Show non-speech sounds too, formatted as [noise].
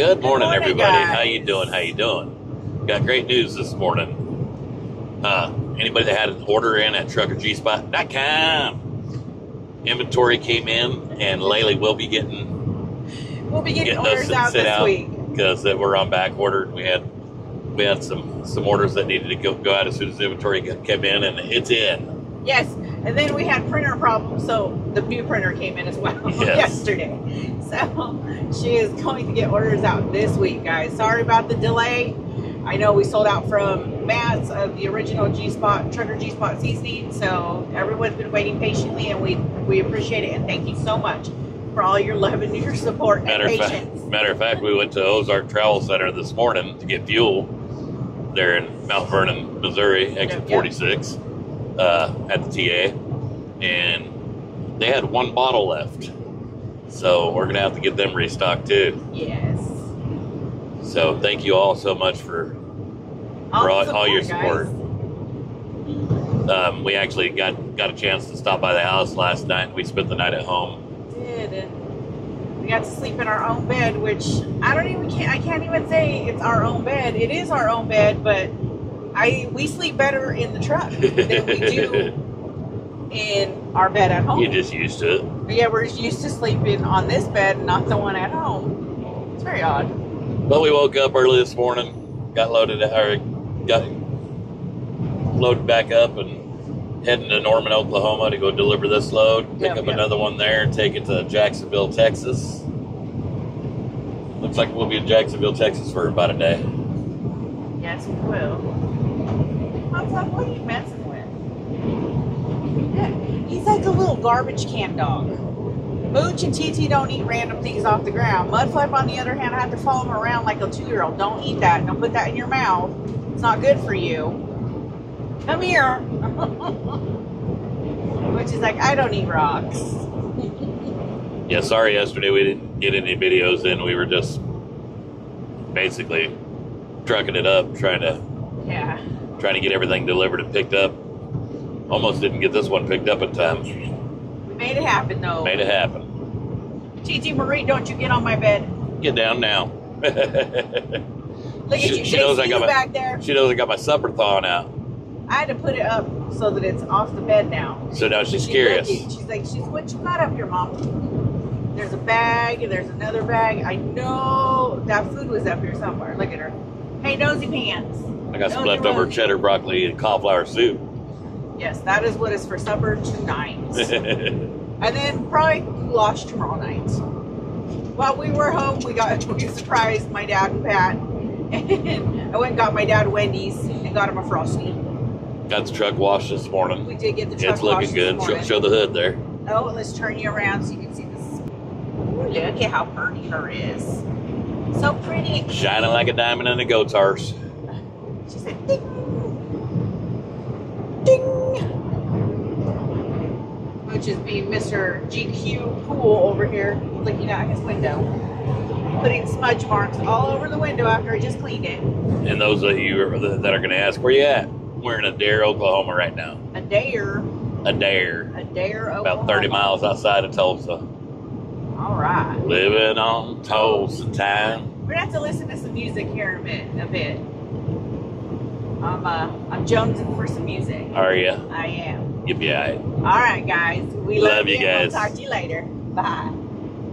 Good morning, morning, everybody. guys. How you doing? How you doing? Got great news this morning. Uh, anybody that had an order in at truckergspot.com, inventory came in, and Laylee will be getting We'll be getting getting those orders out this out week. because that we're on back order. We had we had some some orders that needed to go, go out as soon as the inventory came in, and it's in. Yes, and then we had printer problems, so the new printer came in as well [laughs] Yes. yesterday. So she is going to get orders out this week, guys. Sorry about the delay. I know we sold out from Matt's of the original G Spot Trucker G Spot seasoning, so everyone's been waiting patiently, and we we appreciate it and thank you so much for all your love and your support Matter and of fact, matter of fact, we went to Ozark Travel Center this morning to get fuel there in Mount Vernon, Missouri, exit yep. 46 uh, at the TA, and they had one bottle left. So we're gonna have to get them restocked too. Yes. So thank you all so much for For all- the all your support. um, we actually got got a chance to stop by the house last night. We spent the night at home. did. We got to sleep in our own bed, which I don't even can't, I can't even say it's our own bed. It is our own bed, but I we sleep better in the truck than we do in our bed at home. You're just used to it. yeah, we're used to sleeping on this bed, and not the one at home. It's very odd. But we woke up early this morning, got loaded, or got loaded back up, and heading to Norman, Oklahoma to go deliver this load. Pick Yep, up yep. another one there, and take it to Jacksonville, Texas. Looks like we'll be in Jacksonville, Texas for about a day. Yes, we will. Up? What are you messing with? He's like a little garbage can dog. Mooch and TT don't eat random things off the ground. Mudflap, on the other hand, I have to follow him around like a two-year-old. Don't eat that. Don't put that in your mouth. It's not good for you. Come here. [laughs] Which is like, I don't eat rocks. Yeah, sorry yesterday we didn't get any videos in. We were just basically trucking it up, trying to Yeah. Trying to get everything delivered and picked up. Almost didn't get this one picked up in time. We made it happen, though. Made it happen. TT Marie, don't you get on my bed. Get down now. [laughs] Look at She- you. she knows I got my- back there. she knows I got my supper thawing out, I had to put it up so that it's off the bed now. so now she's She's curious. She's like, she's what you got up here, mom? There's a bag and there's another bag. I know that food was up here somewhere. Look at her. Hey, nosy pants. I got some leftover cheddar broccoli and cauliflower soup. Yes, that is what is for supper tonight. [laughs] and then probably goulash tomorrow night. While we were home, we got [laughs] we surprised my dad and Pat. And [laughs] I went and got my dad Wendy's and got him a frosty. got the truck washed this morning. We did get the truck It's looking washed good. Show, morning. show the hood there. Oh, let's turn you around so you can see this. Ooh, look at how pretty her is. So pretty. Shining like a diamond in a goat's arse. She said, ding. Ding. Which is being Mr. GQ Pool over here, looking out his window. Putting smudge marks all over the window after I just cleaned it. And those of you that are going to ask, where you at? We're in Adair, Oklahoma right now. Adair? Adair. A dare About 30 miles outside of Tulsa. All right. Living on Tulsa time. We're gonna have to listen to some music here in a bit. A bit. I'm uh, I'm jonesing for some music. Are you? I am. Yippee-yi. All right, guys. We Love love, you you. We'll talk to you later. Bye.